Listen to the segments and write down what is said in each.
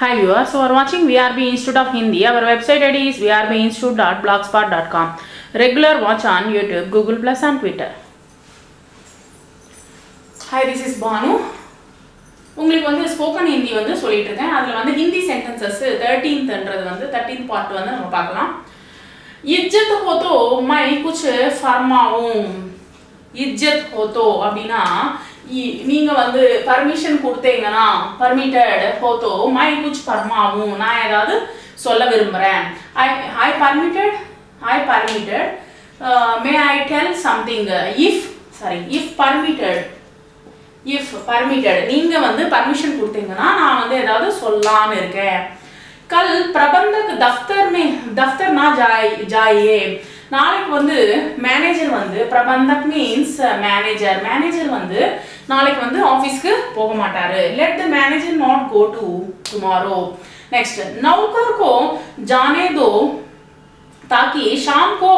Hi viewers, you are watching VRB Institute of Hindi. Our website ID is vrbinstitute.blogspot.com. Regular watch on YouTube, Google Plus and Twitter. Hi, this is Banu. உங்களுக்கு வந்து spoken Hindi வந்து சொல்லிட்டு இருக்கேன் அதில் வந்து Hindi sentences தேர்ட்டீன்த்ன்றது வந்து thirteen part வந்து நம்ம பார்க்கலாம் இஜ்ஜத் ஹோத்தோ மை குச் ஃபர்மாவும் இஜ்ஜத் ஹோத்தோ அப்படின்னா இ- நீங்க வந்து பர்மிஷன் கொடுத்தீங்கன்னா பர்மிட்டட் ஹோத்தோ மை குச் பர்மாவும் நான் ஏதாவது சொல்ல விரும்புகிறேன் I I permitted I permitted may I tell something if sorry if permitted if permitted நீங்க வந்து பர்மிஷன் கொடுத்தீங்கன்னா நான் வந்து ஏதாவது சொல்லலாம்னு இருக்கேன். கல் பிரபந்தக் தஃப்தர் மே தஃப்தர் நான் ஜாய் ஜாயே. நாளைக்கு வந்து மேனேஜர் வந்து பிரபந்தக் மீன்ஸ் மேனேஜர் மேனேஜர் வந்து நாளைக்கு வந்து ஆஃபீஸ்க்கு போக மாட்டாரு. Let the manager not go to tomorrow next நௌகர் கோ ஜானே தோ தாக்கி ஷாம் கோ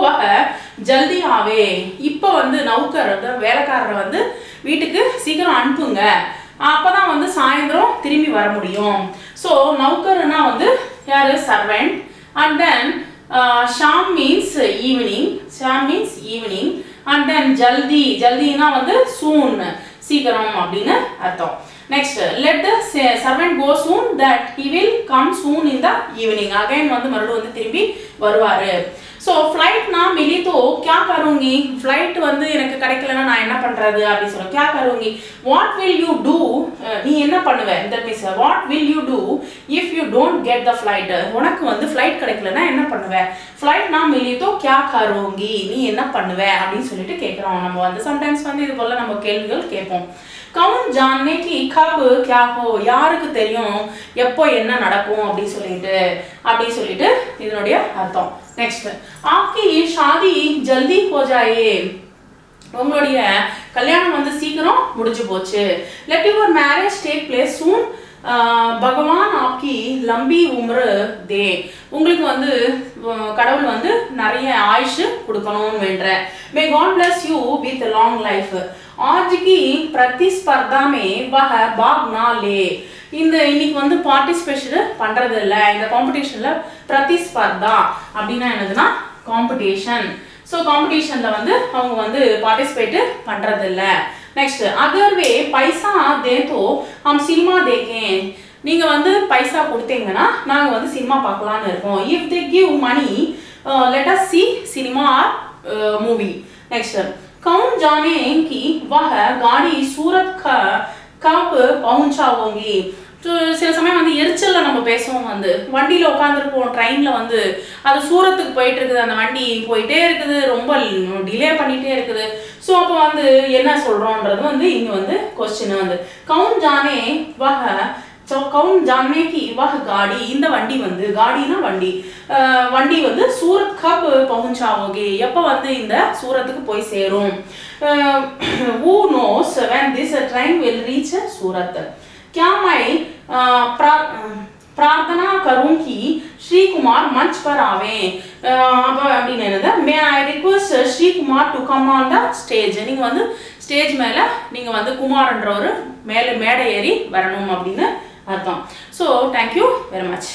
ஜல்தி ஆவே இப்போ வந்து நௌக்கர் வேலைக்காரரை வந்து வீட்டுக்கு சீக்கிரம் அனுப்புங்க. அப்பதான் வந்து சாயந்தரம் திரும்பி வர முடியும். ஸோ நௌக்கர்னா வந்து யாரு? சர்வெண்ட் அண்ட் தென் ஷாம் மீன்ஸ் ஈவினிங் ஷாம் மீன்ஸ் ஈவினிங் அண்ட் தென் ஜல்தி ஜல்தினா வந்து சூன் சீக்கிரம் அப்படின்னு அர்த்தம். Next let the servant go soon that he will come soon in the evening again வந்து மறுபடியும் வந்து திரும்பி வருவாரு. ஸோ ஃப்ளைட் நான் மிலி தோ கியா கருங்கி? ஃப்ளைட் வந்து எனக்கு கிடைக்கலன்னா நான் என்ன பண்ணுறது அப்படின்னு சொல்லுவேன் கியா கருங்கி வாட் வில் யூ டூ நீ என்ன பண்ணுவ? That means what will you do if you don't get the flight உனக்கு வந்து ஃப்ளைட் கிடைக்கலன்னா என்ன பண்ணுவ? ஃப்ளைட் நான் மிலி தோ கியா கருங்கி நீ என்ன பண்ணுவ? அப்படின்னு சொல்லிட்டு கேட்குறோம் நம்ம வந்து சம்டைம்ஸ் வந்து இது போல் நம்ம கேள்விகள் கேட்போம். கவுன் ஜான்னே கி கப் கியா ஹோ யாருக்கு தெரியும் எப்போ என்ன நடக்கும் அப்படின்னு சொல்லிட்டு அப்படின்னு சொல்லிட்டு இதனுடைய அர்த்தம். நெக்ஸ்ட் ஆக்கி ஷாதி ஜல்தி ஹோ ஜாயே. உங்களுடைய கல்யாணம் வந்து சீக்கிரம் முடிஞ்சு போச்சு. Let your marriage take place soon பகவான் ஆக்கி லம்பி உம்ரு தே. உங்களுக்கு வந்து கடவுள் வந்து நிறைய ஆயுஷ் கொடுக்கணும்னு வேண்டுறேன். May God bless you with long life ஆஜ் கி பிரதிஸ்பர்தாமே வக பாக் நா லே. இந்த இன்னைக்கு வந்து பார்ட்டிசிபேஷன் பண்றது இல்லை இந்த காம்படிஷன்ல பிரதிஸ்பர்தா அப்படின்னா என்னதுன்னா காம்படிஷன் ஸோ காம்படிஷனில் வந்து அவங்க வந்து பார்ட்டிசிபேட் பண்ணுறதில்ல நெக்ஸ்ட் அதர்வே பைசா தேத்தோ ஹம் சினிமா தேக்கேன் நீங்கள் வந்து பைசா கொடுத்தீங்கன்னா நாங்கள் வந்து சினிமா பார்க்கலான்னு இருக்கோம். If they give money let us see cinema or movie next gown ஜானே கி வஹ காடி சூரத் க கப் பவுன்சாவோங்கி சில சமயம் வந்து எரிச்சலில் நம்ம பேசுவோம் வந்து. வண்டியில் உட்காந்துருப்போம் ட்ரெயினில் வந்து. அது சூரத்துக்கு போயிட்டு இருக்குது அந்த வண்டி போயிட்டே இருக்குது ரொம்ப டிலே பண்ணிகிட்டே இருக்குது. ஸோ அப்போ வந்து என்ன சொல்கிறோன்றது வந்து இங்கே வந்து கொஸ்டின் வந்து. கவுன் ஜானே வக ஸோ கவுன் ஜானே கி காடி இந்த வண்டி வந்து காடினா வண்டி. வண்டி வந்து சூரத் கப் பகுஞ்சா ஓகே. எப்போ வந்து இந்த சூரத்துக்கு போய் சேரும்? Who knows when this train will reach Surat? क्या मैं अह, प्रा- अह, प्रार्थना करूं कि श्री कुमार मंच पर आवे அப்போ அப்படின்னு என்னது may I request Shri Kumar to come on the stage நீங்கள் வந்து ஸ்டேஜ் மேலே நீங்கள் வந்து குமார்ன்ற ஒரு மேலே மேடை ஏறி வரணும் அப்படின்னு அர்த்தம் ஸோ தேங்க்யூ வெரி மச்